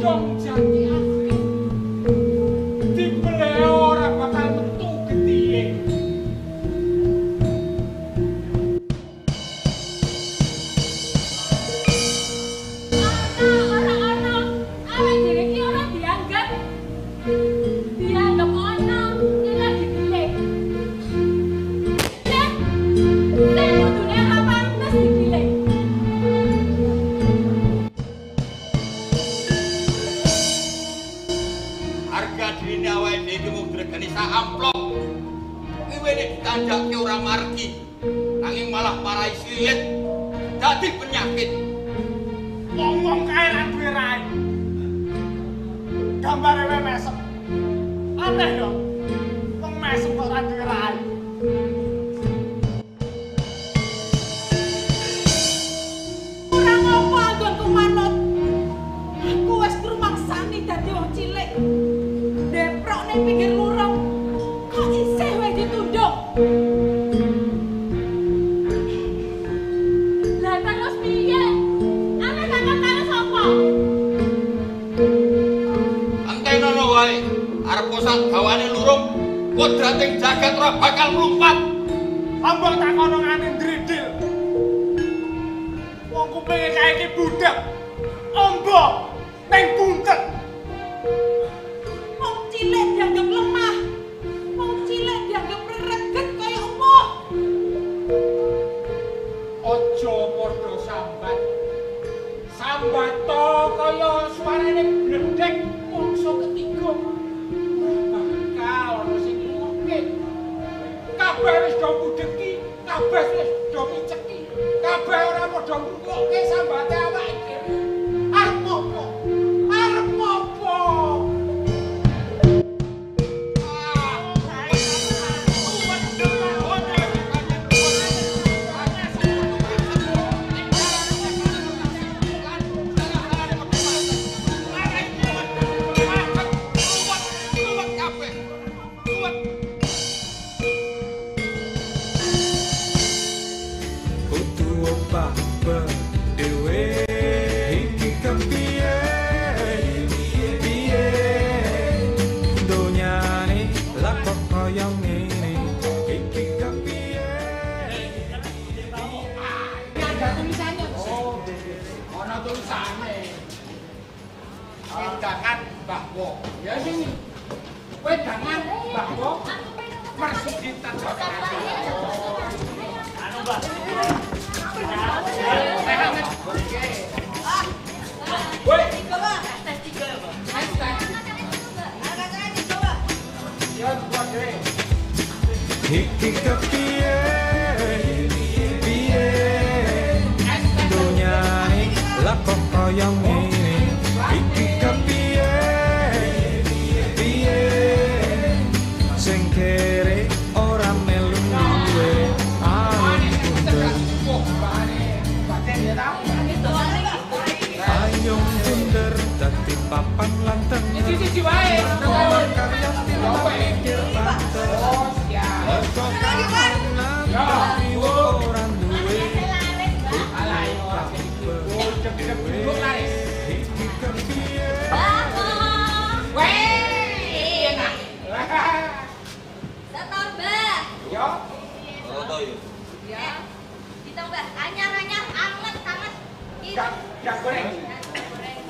庄稼你 anyar anyar anget anget. Gitu goreng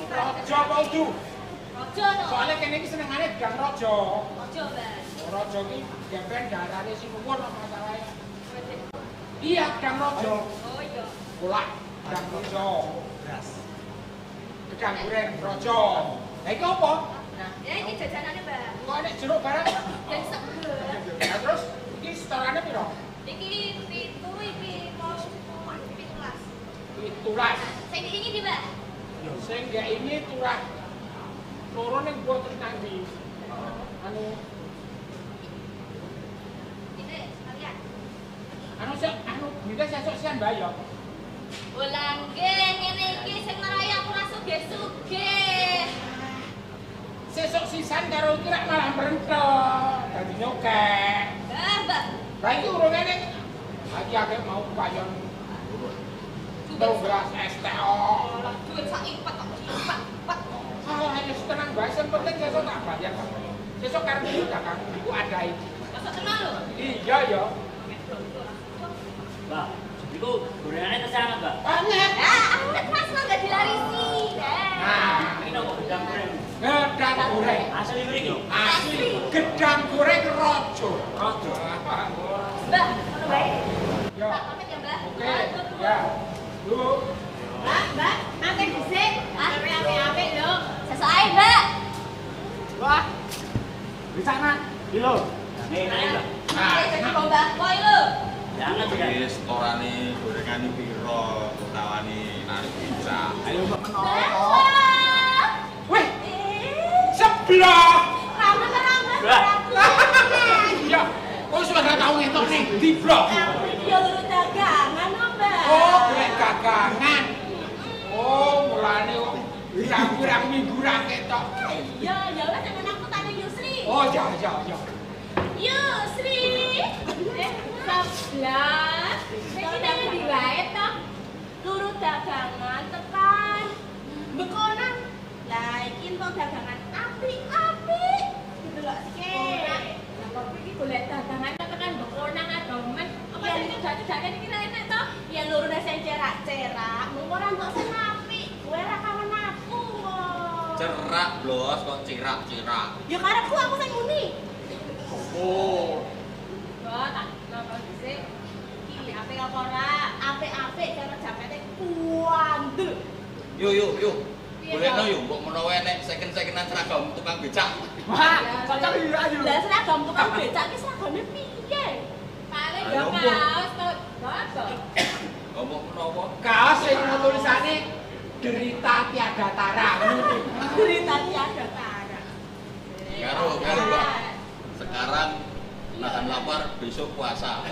rojo mau du rojo soalnya kene iki senengane gang rojo. Rojo mas rojo iki ya gepen darane sing kuwur masalahe iya gang rojo. Oh iya. Kulak gang rojo. Beras goreng rojo. Lha iki apa? Nah, ya ini jajanane mbak. Kok nek jeruk barang dan seger. Nah, terus ini setorane piro? Iki Itulah. Sehingga ini tiba. Sehingga ini itulah. ning yang buat nanti. Anu. Ini sekalian. Anu siap, anu. Minta sesuk sok Mbak ya. Ulang ge, ini ge, saya meraya aku langsung ge suge. Sesok sisan karo kira malah merentok. Dadi nyokek. Mbak. Lagi urungan ini. Lagi agak mau bayok. Tunggak STO. Duit sak impet kok impet impet. Salah ini tenang bae sing penting sesuk tak bayar. Sesuk karep tak kan iku adai. Sesuk tenan. Iya, iya. ya. Mbak, iku gorengannya ke sana, Ah, aku tak pas lo gak dilarisi. Ya. Nah, ini nopo gedang goreng. Gedang goreng. Asli mriki. Asli. Gedang goreng rojo. Rojo. Mbak, ngono baik. Ya. Oke. Ya. Lu Mbak, Mbak, mampir dhisik. Ah, ape-ape lho. Sesuk ae, Mbak. Wah. Di sana. Di lo. Nih, nih, Mbak. Nah, Oke, jadi kok Mbak koi lho. Jangan juga. Wis orane gorengane piro tawani narik bisa. Ayo, Mbak. Mbak. Wih, Eh, sebelah. ramah ramah. Mbak. Iya. Kok sudah gak tahu ngetok nih di blok. Aku iki yo luru dagangan ra ketok. Iya, ya wes temen aku tanya Yusri. Oh, ya ya ya. Yusri. Eh, sebelas. Iki nang ndi wae to? Luru dagangan tekan. Bekonan. Lah iki entuk dagangan apik-apik. Gitu lho sik. Lah kok iki golek dagangan tekan bekonan adomen. Apa sing tidak-tidak iki ra enak to? Ya luru sing cerak-cerak. Mung ora entuk sing apik. Aku kok. Cerak blos kok cirak-cirak. Ya karepku aku sing muni. Oh. Tak napa dhisik. Iki apik apa ora? Apik-apik cara jakete kuandel. Yuk yuk yuk. Boleh no yuk, mbok menawa enek second-secondan seragam tukang becak. Wah, cocok iya ayo. Lah seragam tukang becak ki seragame piye? Paling yo Mbok. kaos to. Bagus. Ngomong menawa Kaos sing tulisane derita tiada tara. Cerita tiada tara. Karo, karo, Mbak. sekarang nahan lapar besok puasa.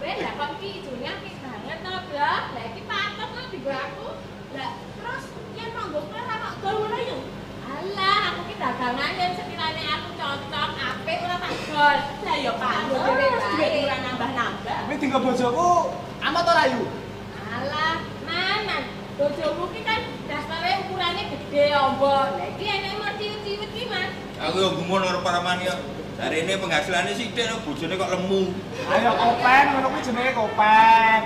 Wes lah kok iki ijone apik banget to, Blah. Lah iki patok to digo aku. Lah terus yen monggo kowe ora kok gol ngono yo. Alah, aku ki dagangan yang sekiranya aku cocok, apik ora tak gol. Lah yo pantes duit ora nambah-nambah. Ini tinggal bojoku amat ora yu. Alah. Bojomu ki kan dasare ukurannya gede ombo. Lah iki enek mau ciut-ciut ki, Mas. Aku yo gumun karo paraman ya. Hari ini penghasilannya sithik no bojone kok lemu. Ayo kopen, ngono kuwi jenenge kopen.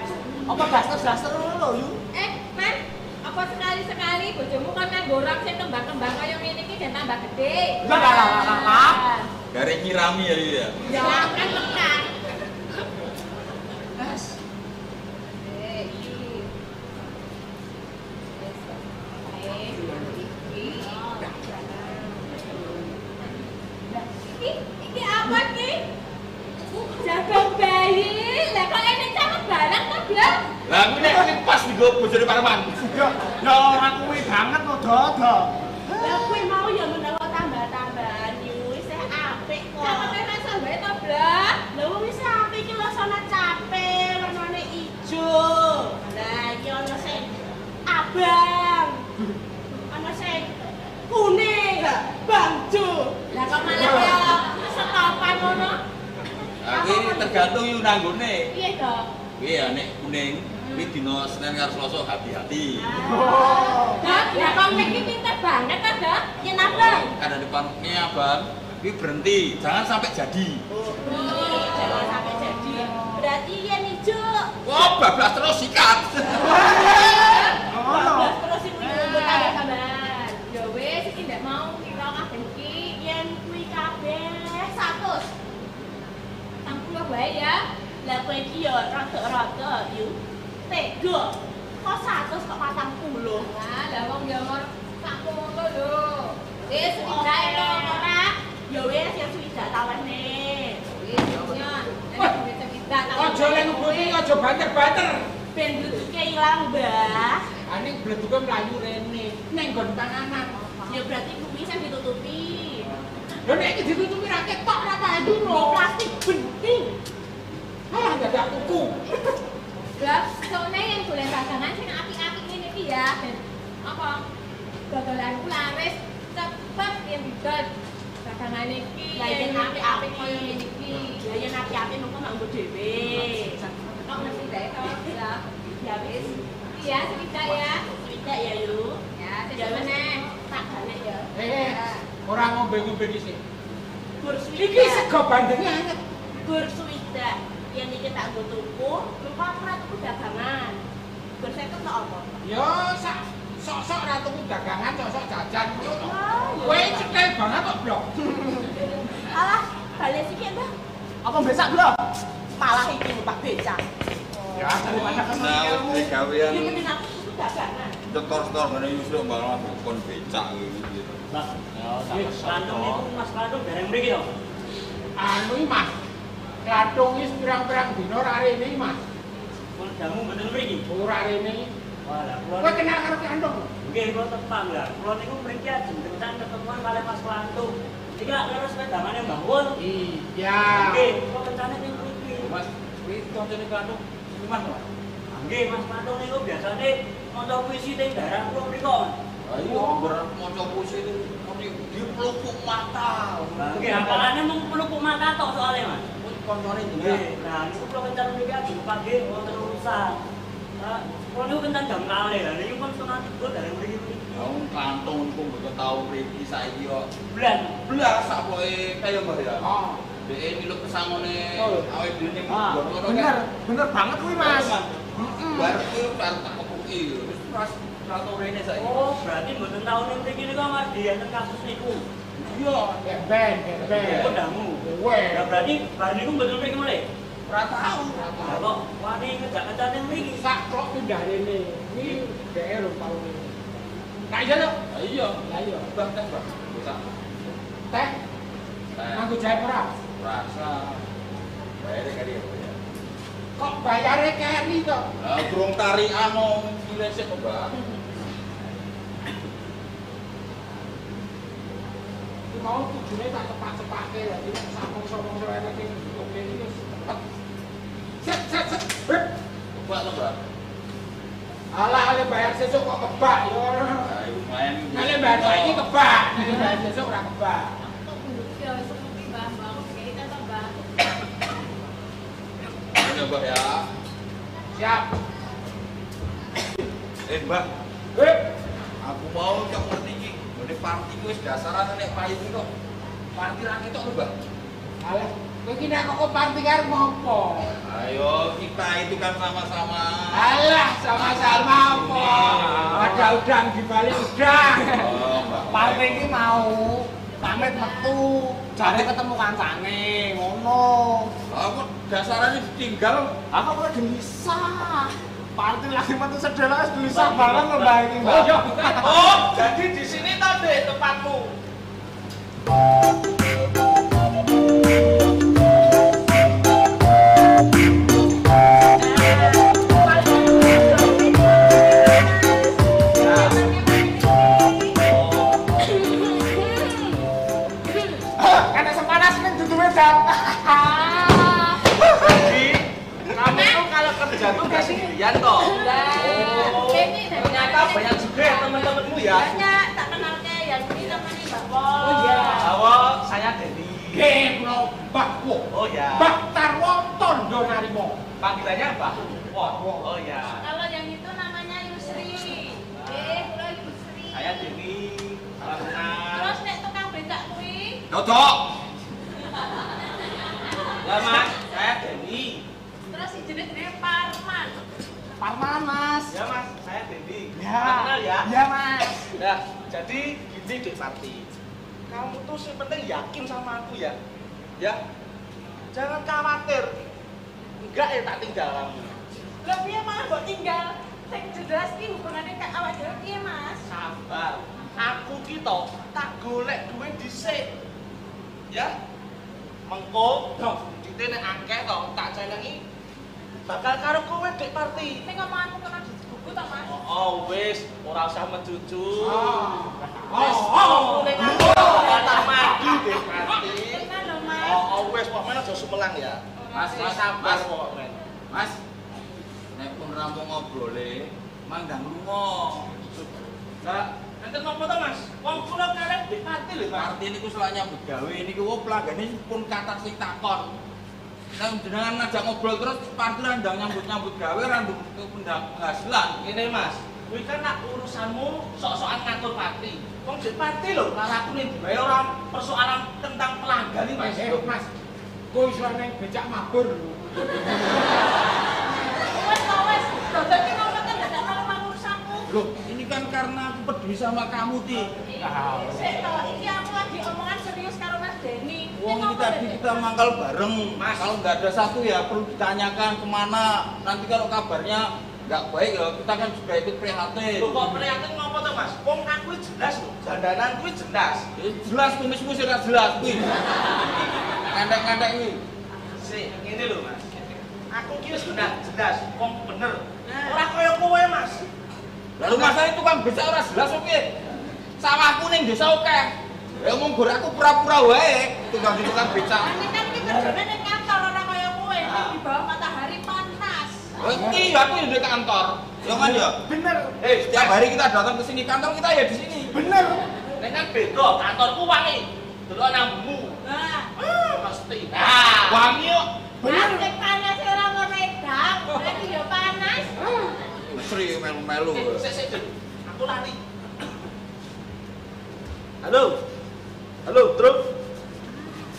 Apa daster-daster ngono lho yu? Eh, Man, apa sekali-sekali bojomu kan nganggo rok sing kembang-kembang kaya ngene iki dan tambah gede. Lah, lah, lah. Garek nyirami ya ya. Jangan tekan. Eh, iki. Wes, ae. Iki. Lah, iki, iki apa ki? Jagung bayi. Lah kok enek cawet barang to, Blah? Lah aku nek kuwi pas digo bojone paraman. Ya, ya ora kuwi banget kok dodo. Lah kuwi mau ya menawa tambah-tambahan yu isih apik kok. Cawete rasa bae to, Blah. Lha wong isih apik iki lho sono capek, warnane ijo. Lah iki ana sing abang. Ana sing kuning, bangjo. Lah kok malah kaya setopan ngono? Aku ini tergantung yo nanggone. Piye to? Kuwi ya nek kuning kuwi dina Senin karo Selasa hati-hati. Dak, lah kok iki pinter banget ta, Dak? Yen abang. Ada depan ini abang, kuwi berhenti, jangan sampai jadi. Ih, Jangan sampai jadi. Berarti yen ijo Wah, bablas terus sikat. Ngono. Terus nyumbut tambah tambahan. Ya wis iki ndak mau kira kabeh iki yen kuwi kabeh 100. 60 wae ya. Lah kowe iki ya rada-rada yu. Tega. Kok 100 kok 40. Nah, lah wong ya mor sak ngono lho. Wis swidak lho ora. Ya swidak tawene. Aja lek ngebuni aja banter-banter. Ben blutuke ilang, Mbah. Ani bleduke mlayu rene ning nggon panganan. Ya berarti kuwi sing ditutupi. Lho nek iki ditutupi ra ketok ra Di lho. plastik benting. Alah dadak kuku. Lah, soalnya yang boleh dagangan sing apik-apik ngene iki ya. Apa? Dodolanku laris cepet yang didol. Dagangan iki. Lah, yen apik-apik koyo ngene iki. Ya yen api-api mengko nganggo dhewe. Kok ngerti to? Ya. Ya wis. Iya, sekitar ya. Tidak ya, Yu. Ya, sejauh meneh. Tak balik ya. Eh, Ora ngombe-ngombe dhisik. Gur Iki sego bandenge anget. Gur swida. Yen iki tak nggo tuku, lupa aku ora tuku dagangan. Gur seket tok apa? Yo sak sok-sok ra tuku dagangan, sok-sok jajan ngono to. Iya. Kowe cekel banget kok, Blok. Alah, balik siki Mbak. Apa besak bro? Malah iki numpak becak. Ya daripada kenal gawean Iki mending aku tuku dagangan. setor-setor ngene Yusuf malah kon becak gitu. Mas, Landung niku Mas Landung dereng mriki to. Anu iki, Mas. Klathung wis pirang-pirang dina ra rene iki, Mas. Pun jamu mboten mriki. Ora rene. Walah, kula kenal karo Klathung? nggih kula tepang lah. Kula niku mriki ajeng kencan ketemuan kali Mas Landung. Iki lak karo sepedamane Mbah Wul. Iya. Nggih, kula kencane ning mriki. Mas, kuwi koncone Klandung Mas, Mas. Nggih, Mas Landung niku biasane maca puisi teng daerah kula mriko. Ayo, berat maca puisi itu muni dipelupuk mata. Nggih, apalane mung pelupuk mata tok soalnya Mas. Kuwi koncone jenenge. nah niku kula kencan mriki ajeng pagi wonten urusan. Kula niku kencan jam kalih lah. Niku pun setengah tiga dari mriki mriki. Wong iku mboten tau mriki saiki kok. Bulan. Blas sapoke kaya Mbah ya. Oh. Dek niluk kesangone Oh. awake dhewe ning Ah, ngono bener, bener banget kuwi Mas. Bar kuwi bar tak kepuki. Wis pas rene saiki. Oh, berarti mboten tau ning mriki niku Mas dienten kasus niku. Iya, Ben, ben. Oh, damu. Kowe. Ya berarti bar niku mboten mriki mulai. Ora tau. Lah kok wani ngejak-ngejak ning mriki. sak klok pindah rene. Iki dhek lho tau rene. Nah iya lho. Lah iya, Lah iya. Bang teh, Bang. Bisa. Teh, Eh, nganggo jahe ora? rasa. Bayar kali ya. Kok bayare keri to? Lah durung tarikan no gile sik kok, Mbak. Iki mau tujune tak cepak-cepake lha iki sak mongso-mongso enek ning oke cepet. Set set set. Bep. Coba to, Mbak. Alah ale bayar sesuk kok kebak ya. Ayo lumayan. Ale bayar saiki kebak, ale bayar sesuk ora kebak. Ayo, Mbak ya. Siap. Eh, Mbak, Bep. aku mau cok ngerti iki. Ngene party ku wis dasaran nek payung iki kok. Party ra ketok lho, Mbak. Ale nek kok party karo ngopo? Ayo, kita itu kan sama-sama. Alah sama-sama apa? Ada udang di balik udang. Oh. Partai ini mau pamit metu, jare ketemu kancane, ngono. Aku dasarannya ditinggal. Aku kok bisa. Partai lagi metu sedela gelisah banget lho Mbak iki, Mbak. Oh, iya. Oh, jadi di sini tadi tempatmu. Teman-temanmu ya? Banyak, tak kenal ke yang ini namanya Mbak Pol. Oh iya. Halo, saya Denny. Geblo bakwo. Oh ya. Bak tarwonton do narimo. Panggilannya Mbak Wot. Oh ya. Kalau yang itu namanya Yusri. Eh, kula Yusri. Saya kenal. Terus nek tukang becak kuwi, Dodok. Mas, saya Denny. terus si jenis jenenge Parman. Parman, Mas. Ya Mas, saya Denny. Ya. Kenal ya. Ya, Mas. Nah, jadi gini deh Parti. Kamu tuh sih penting yakin sama aku ya. Ya. Jangan khawatir. Enggak ya tak tinggal kamu. Piye malah mbok tinggal? Sing jelas ki hubungane kak awak dhewe piye, Mas? Sabar. Aku ki tak golek duwe dhisik. Ya. Mengko duite nek akeh to tak celengi bakal karo kowe dek Parti. Ning omonganmu kena buku to, Mas? Oh wis, ora usah mencucu. Oh. Wis, Oh. dek Parti. Tenan lho, Mas. Oh, oh wis, pokoknya aja sumelang ya. Mas, sabar mas. pokoknya. Mas. Nek pun rampung ngobrole, manggang lunga. Lah, enten napa to, Mas? Wong kula karep di party lho, Mas. Party niku selak nyambut gawe niki wong pelanggane pun kata sing takon. Nang jenengan ngajak ngobrol terus party ra ndang nyambut-nyambut gawe ra pendang penghasilan. Ngene, Mas. Kuwi kan nak urusanmu sok-sokan ngatur pati. Wong jek pati lho, malah aku ning dibae ora persoalan tentang pelanggan iki, Mas. Eh, Mas. Kowe iso neng becak mabur. Wes to wes, dodol ki ngono kan dadak kalau urusanmu. Loh, ini kan karena aku peduli sama kamu, Ti. Sik to, iki aku lagi omongan serius karo Mas Denny. Wong ini tadi kita mangkal bareng. Mas. Kalau nggak ada satu ya perlu ditanyakan ke mana. Nanti kalau kabarnya nggak baik ya kita kan juga ikut prihatin. Lho kok prihatin ngopo to, Mas? Wong aku iki jelas lho, dandanan kuwi jelas. Ya, jelas kumismu sih nggak jelas. Ngendek-ngendek kuwi. Sik, ngene lho, Mas. Aku ki wis jelas, jelas, wong bener. Ora kaya kowe, Mas. Lalu masalah itu kan becak ora jelas oke. Sawahku ning desa oke. Ya omong gor aku pura-pura wae tukang tukang becak. Ini kan kita kerjanya ning kantor ora kaya kowe, di bawah matahari panas. Oh, iya aku di kantor. Ya kan ya. Bener. Eh, Setiap hari kita datang ke sini kantor kita ya di sini. Bener. Nek kan beda, kantorku wangi. Delok nambmu. Nah, Ah, mesti. Nah, Wangi yo. Bener. Asik panas ora ngono edang, lagi yo panas. Sri melu-melu. Sik, sik, sik. Aku lari. Halo. Halo, Truk.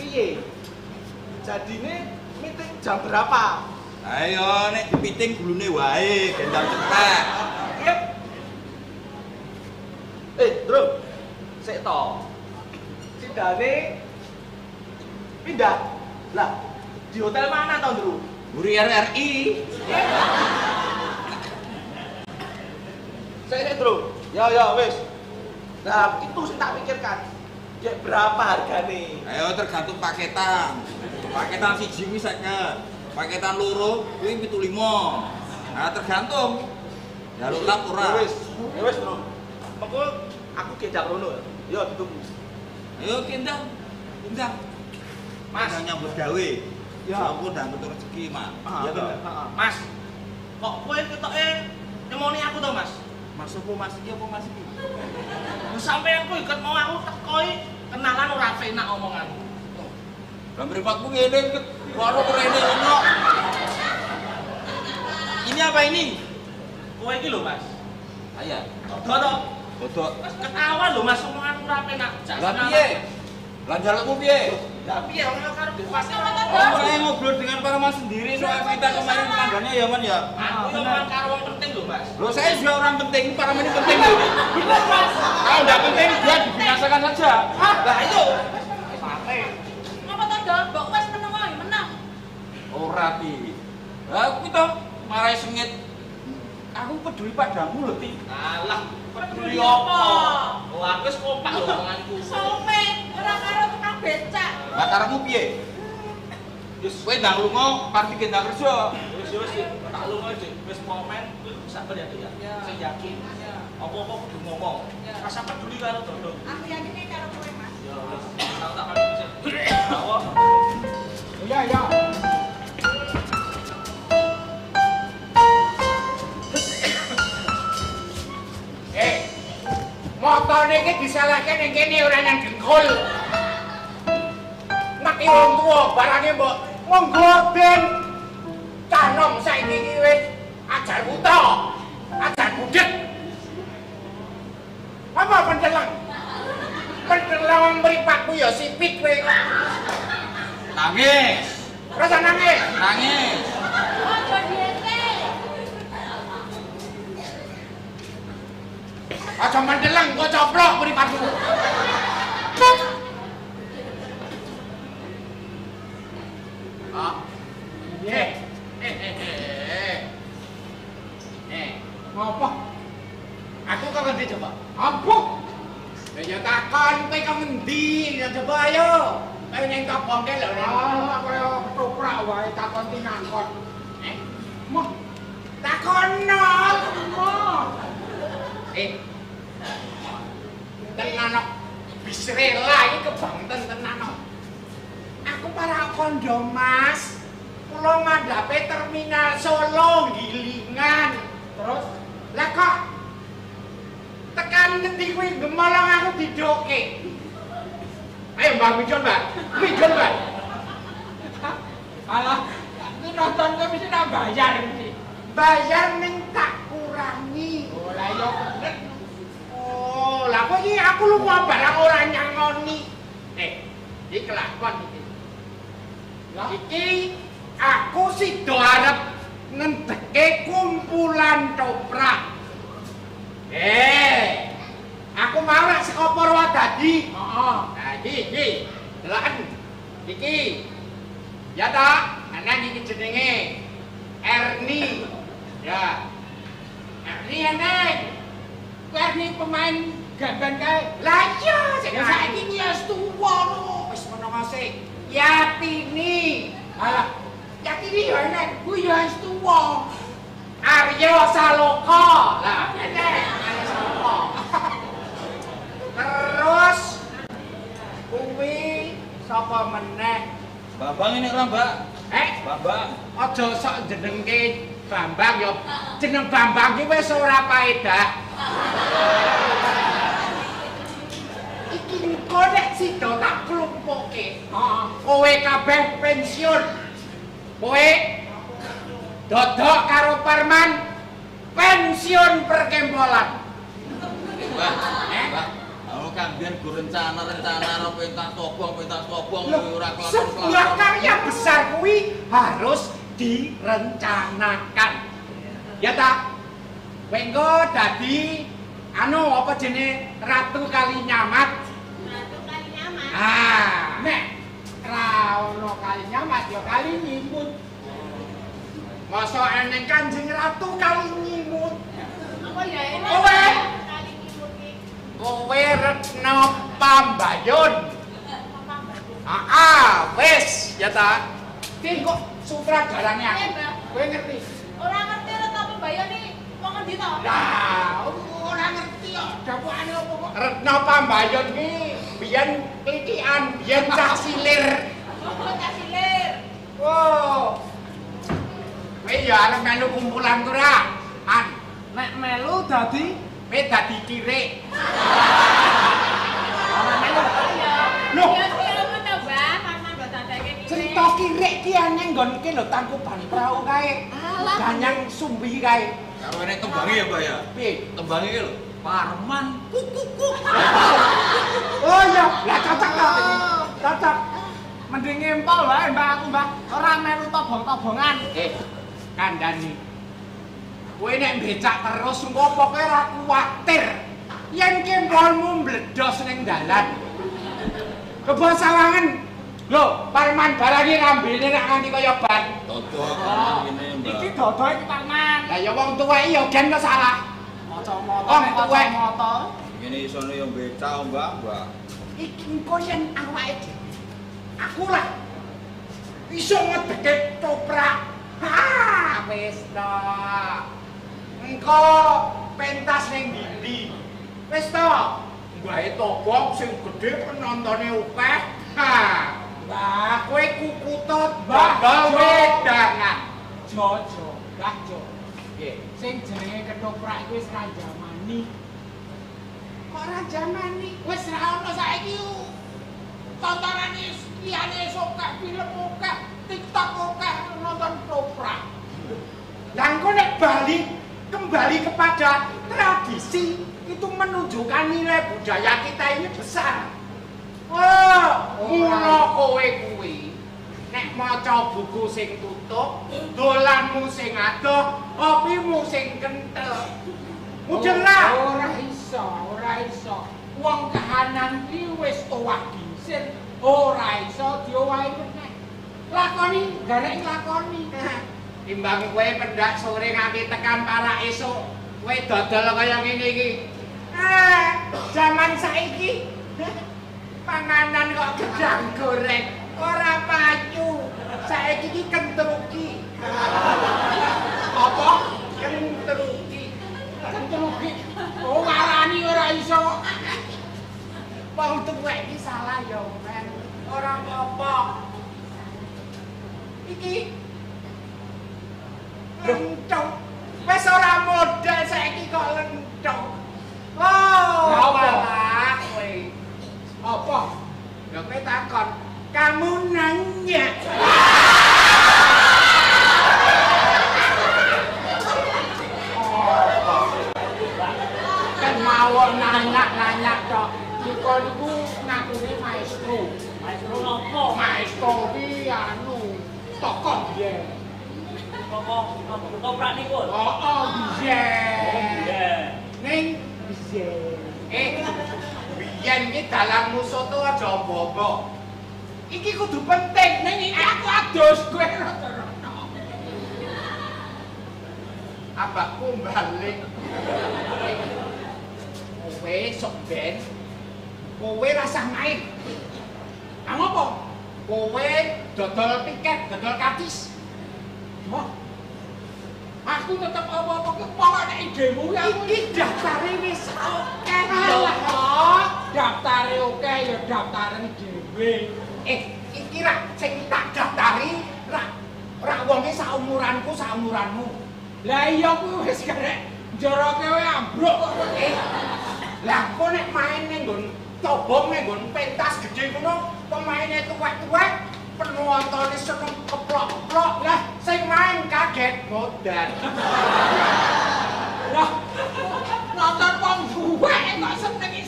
Piye? Jadine meeting jam berapa? Ayo nek dipiting gulune wae gendang cetek. Iya. Eh, Truk. Sik to. Sidane pindah. Lah, di hotel mana to, Truk? Buri RRI. Saya ini bro. Ya ya wes. Nah itu sih tak pikirkan. Ya berapa harganya? Ayo tergantung paketan. Paketan siji kuwi 50. Paketan loro kuwi 75. Nah tergantung. Ya lu lap Ya ora. wes. Ya wes bro. Mengko aku kedak rono. Ya ditunggu. Ayo kendang. Kendang. Mas. Kendang nyambut gawe. Ya. Aku ndang tutur rezeki. Iya toh? Mas. Kok kowe ketoke nyemoni aku to, Mas? Mas opo Mas iki opo Mas iki? Lu sampe aku ikut mau aku tekoi kenalan ora penak omonganmu. Lah mripatmu ngene karo rene ono. Ini apa ini? Kowe iki lho, Mas. Ayah. Dodo to. Bodok. Ketawa lho Mas omonganmu ora penak. Lah piye? Lah jalukmu piye? Lah piye orang karo dewasa. Oh, saya ngobrol dengan para mas sendiri soal kita kemarin tetangganya ya man ya. Aku yang orang karo wong penting lho, Mas. Loh saya juga orang penting, para ini penting loh. Bener, Mas. Kalau nggak penting dia dibinasakan saja. Lah ayo. Ngapa to, Dok? Mbok wes meneng wae, menang. Ora ti. Aku kita marai sengit. Aku peduli padamu loh ti. Alah, peduli apa? apa? Oh, aku wis kompak lho omonganku. Sope, ora karo tukang becak. Lah karepmu piye? Wis kowe ndang lunga parti gendang kerja. Wis wis tak lunga Dik. Wis komen sabar ya, ya. Saya yakin. Apa-apa kudu ngomong. Rasa peduli karo Dodo. Aku yakin iki karo kowe, Mas. Ya wis, tak tak sih. Bawa. Iya, iya. Eh, motor ini disalahkan yang kini orang yang dengkul. Mati wong tua, barangnya mbok nggoben. Canom saiki iki wis ajar buta, ajar budet. Apa pendelang? Pendelang mripatku ya sipit kowe. Nangis, Rasa nangis. nangis. Ojo diete. Aja mendelang kok coplok mripatku. Ah. Eh. Eh, eh, eh. Eh, ngopo? Aku kok ngendi coba? Ampuh. Ya ya takon kowe kok coba ayo. Kowe ning kapongke lho. Ah, koyo ketoprak wae takon tinangkon. Eh, moh. Takono. Moh. Eh. Tenan kok. Bisrela iki kebanten tenan kok. Aku para kondo, Mas. Kula mandhape terminal Solo Gilingan. Terus lah kok tekan ngendi kuwi gemolong aku didoke. Ayo Mbak Mijon, Mbak. Mijon, Mbak. Alah, ini nonton kok mesti tak bayar mesti. Bayar ning tak kurangi. Oh, lah iya Aku lunga barang ora nyangoni. Eh, iki kelakon iki. Iki aku sido arep ngendeke kumpulan toprak. Eh, aku mau rak saka Purwodadi. Heeh. Nah, iki iki. Ya ta? Anak iki jenenge Erni. Ya. Erni eneng. Kowe Erni pemain gaban kae. Lah iya, sing saiki iki wis tuwa. Wis meneng sik. Yatini. Alah, Yatini yo enek, kuwi yo wis tuwa. Aryo Saloka. Lah, Saloka. Terus kuwi sapa meneh? Bambang ini orang, Mbak. Eh, Bambang. aja sok jenengke Bambang ya. Jeneng Bambang ki wis ora paedah. Iki engko nek sida tak klumpuke. Kowe kabeh pensiun. Kowe dodok karo Parman pensiun perkempolan. Mbak, Eh? Biyen gue rencana-rencana ro pentas tobong, pentas tobong ora sebuah karya besar kuwi harus direncanakan. Ya tak? Wengko dadi anu apa jenenge Ratu Kali Nyamat. Ratu kali nyaman. Ah, nek ra ono Kali Nyamat ya Kali Nyimut. Masa eneng Kanjeng Ratu Kali Nyimut. Apa ya? Kowe? Kowe Retno Pambayun. Ah, ah, wis ya ta. Ki kok sutradarane Eh, aku. Mbak. Kowe ngerti? Ora ngerti apa bayo ni. Wong ngendi to? Lah, ora ngerti kok dakwahane apa kok. Retno Pambayun ki biyen klitikan, biyen cah silir. Apa tak silir? Oh. Kowe ya arep melu kumpulan ku ra? An, Nek melu dadi kowe dadi kirik. ora melu. Loh. Cerita kirik ki aneh nggonke lho tangkuban perahu kae. Ganyang sumbi kae. Karo ini tembangi ya, Mbak ya. Piye? Tembangi iki lho. Parman kukukuk. Oh iya, lah cocok to. Cocok. Mending ngempol wae Mbak aku, Mbak. Ora melu tobong-tobongan. Eh, kandhani. Kowe nek becak terus engko pokoke ora kuwatir yen kempolmu mbledos ning dalan. Kebo sawangen. Lho, Parman barangi rambene nek nganti kaya ban. Toto aku ngene, Mbak. Iki dodo iki Parman. Lah ya wong tuwek ya gen kok salah. Maca-maca Oh, nek tuwek. maca-maca. Ngene isone yo becak, Mbak, Mbak. Iki engko yen awake dhewe. Aku lah iso ngedeke toprak. Ha, wis to. Engko pentas ning ndi? Wis to. Gawe tobong sing gedhe penontone akeh. Ha. Lah kowe kukutut bakal wedangan. Jojo, Mbak Jo. Nggih. Sing jenenge ketoprak iki wis ra jamani. Kok ora jamani? Wis ra ono saiki. Tontonane liyane sokak film okeh, TikTok okeh nonton toprak. Lah engko nek balik kembali kepada tradisi itu menunjukkan nilai budaya kita ini besar. Wah, mula kowe kuwi nek maca buku sing tutup, dolanmu sing adoh, kopimu sing kentel. Mudahlah. Ora iso, ora iso. Wong kahanan ki wis owah disil, ora iso diowahi meneh. Lakoni, garek lakoni. Timbang kowe pendak sore nganti tekan para esuk, kowe dodol kaya ngene iki. Eh, zaman saiki panganan kok gedang goreng, ora payu. Saiki iki kentruki. Apa? Kentruki. Kentruki. Oh, ngarani ora iso. Wong tuwek iki salah ya, men. Ora apa-apa. Iki lentung. Wis ora modal saiki kok lentung. Oh, Lah apa? malah kowe. Apa? Lah kowe takon, kamu nanya. Kan mau nanya-nanya tok. Dikon iku ngakune maestro. Maestro nopo? Maestro ki anu tokoh biyen. Kok ketoprak niku? Oh, oh, biyen. Iya. Ning biyen. Eh, biyen iki dalang musuh tuh aja bobo. Iki kudu penting Ning iki aku adus kowe rada-rada. abakku balik. Kowe sok ben. Kowe rasah main. Ang apa? Kowe dodol tiket, dodol kartis. Wah. Aku tetep apa-apa ke pokoknya idemu ya. Iki daftare wis oke Alah, kok. Daftare oke ya daftare dhewe. Eh, iki rak sing tak daftari rak rak wonge saumuranku saumuranmu. Lah iya kuwi wis karek njara kowe ambruk kok. Eh, lah kok nek main ning nggon cobong ning nggon pentas gede ngono, pemainnya tuwek-tuwek, penontonnya seneng keplok-keplok. Lah, sing main kaget modal. Lah nonton wong duwek kok senengi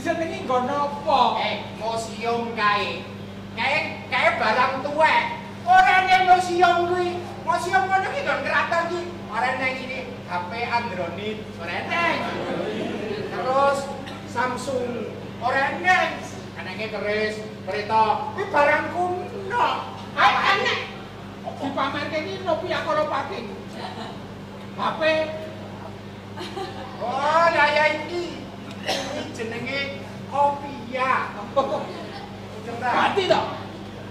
sing disenengi nggon apa? Eh, museum kae. Kae kae barang tuwek. Ora ning museum kuwi. Museum ngono ki nggon keraton ki. Ora nang ini HP Android, ora nang. Terus Samsung, ora nang. Anake keris, kereta. Kuwi barang kuno. Ayo enek. Dipamerke iki Nokia karo pating. HP Oh, lah ya iki. Kopia. Coba. mati to.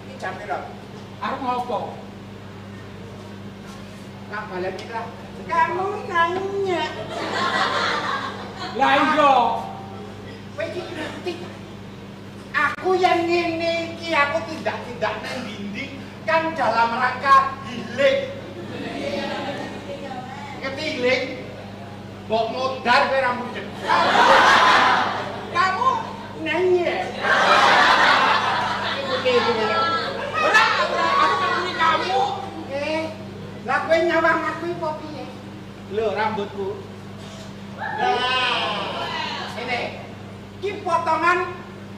Iki jam piro? Arep ngopo? Tak balik kita. Kamu nanya. Lah iya. Kowe iki ngerti. Aku yang ngene iki aku tidak-tidak nang dinding kan dalam rangka healing. Ngerti healing? Mbok modar kowe ra. Kamu nanya. Ora, aku kamu. Eh, lah kowe nyawang aku apa piye? Lho, rambutku. Nah, ini. Ki potongan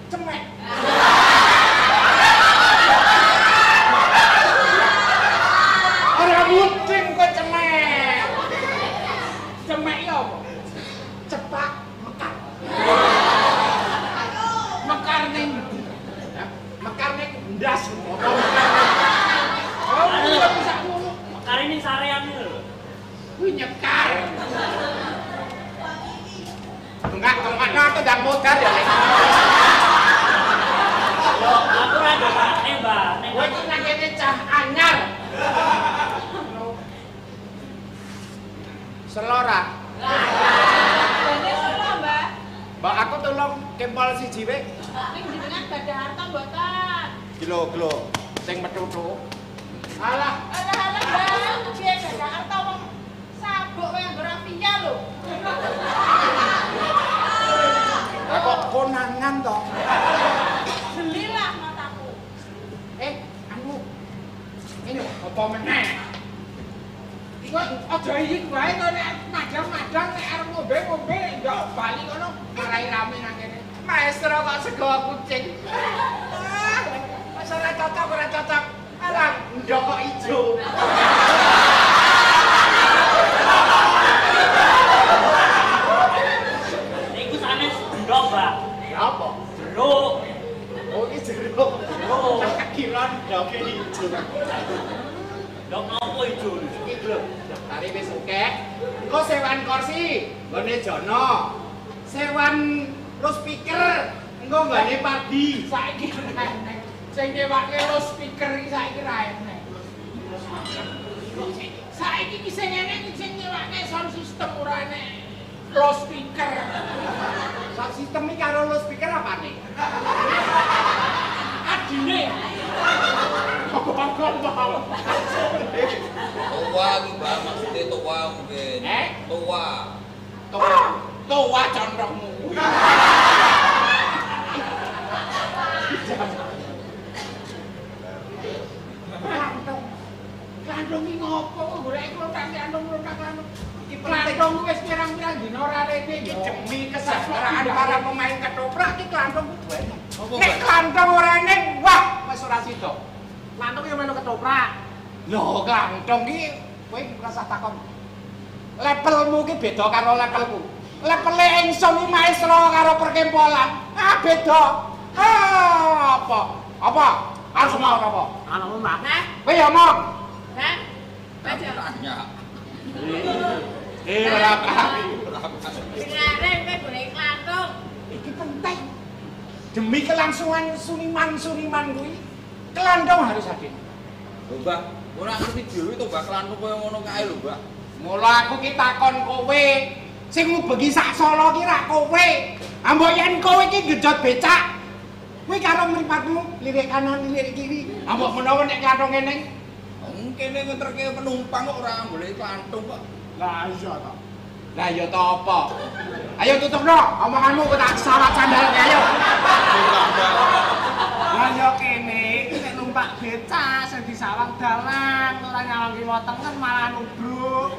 cemek. Ora mudeng kok cemek. Cemek ya apa? Cepak mekar. Mekar ning Nah, Mekar ning ndas. Oh, iya bisa ngono. Mekar ini sarean ini lho. Kuwi nyekar. Enggak, enggak aku ndang modar ya. Nek. Yo, aku ra ada sakne, Mbak. Ning Kowe iki nang kene cah anyar. Selora. Dene selo, Mbak. Mbak aku tolong kempol siji wek. Ning jenengan badhe harta mboten. Gilo-gilo sing metu-metu. Alah, Alah alah, Mbak. Piye badhe harta wong sabuk wae nggo rapinya lho. Lah kok konangan to? Belilah mataku. Eh, anu. Ini apa meneh? Iku aja iki wae to nek madang-madang nek arep ngombe-ngombe ndok bali kono marai rame nang kene. Maestro kok sego kucing. Ah, Masa ora cocok ora cocok. Alah, ndok kok ijo. Iku sanes ndok, Mbak. Apa? Jeruk. Oh, iki jeruk. Jeruk. Tak kira ndoke ijo. Ndok nopo ijo? Iki lho, daftare wis oke. Engko sewan kursi, nggone Jono. Sewan terus speaker, engko nggone Padi. Saiki ora enek. Sing nyewake lo speaker iki saiki ra enek. Saiki ki sing enek ki sing nyewake sound system ora enek. Lo speaker. Sak sistem iki karo lo speaker apane? Adine. Kok-kok mau. Tua Mbak, maksudnya tua mungkin. Eh? Tua. Tua, tua Lho, klanthong ki kowe ora usah takon. Levelmu ki beda karo levelku. Levele ingsun ki maestro karo perkempolan. Ah, beda. Ah, apa? Apa? Harus mau apa? Anakmu mbak. Nah, Kowe ya ngomong. nah. Baca. Tanya. Eh, ora kali. Dengarin kowe golek klantung. Iki penting. Demi kelangsungan suniman-suniman kuwi, kelandong harus hadir. Mbak, ora ngerti dhewe to, Mbak, kelantung koyo ngono kae lho, Mbak. Mula aku ki takon kowe, sing ngubengi sak Solo ki ra kowe. Ambok yen kowe ki gedhot becak. Kowe karo mripatmu lirik kanan lirik kiri. Ambok menawa nek klathong ngene. Wong kene ngeterke penumpang kok ora boleh kelantung kok. Lah iya to. Lah ya to apa? Ayo tutupno omonganmu kok tak sarat sandal ayo. Lah yo kene numpak beca sing disawang dalan ora nyawang ki woteng malah nubruk.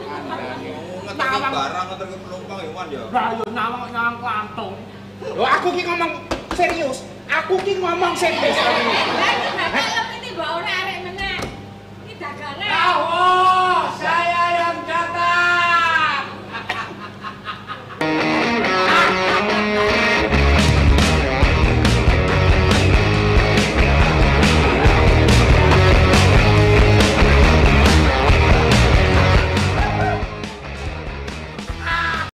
Ngetek barang ngetek penumpang ya ya. Lah yo nyawang nyawang kantong lho aku ki ngomong serius. Aku ki ngomong serius. Lah iki bakal ini mbok ora arek meneh. Iki dagangan ah oh saya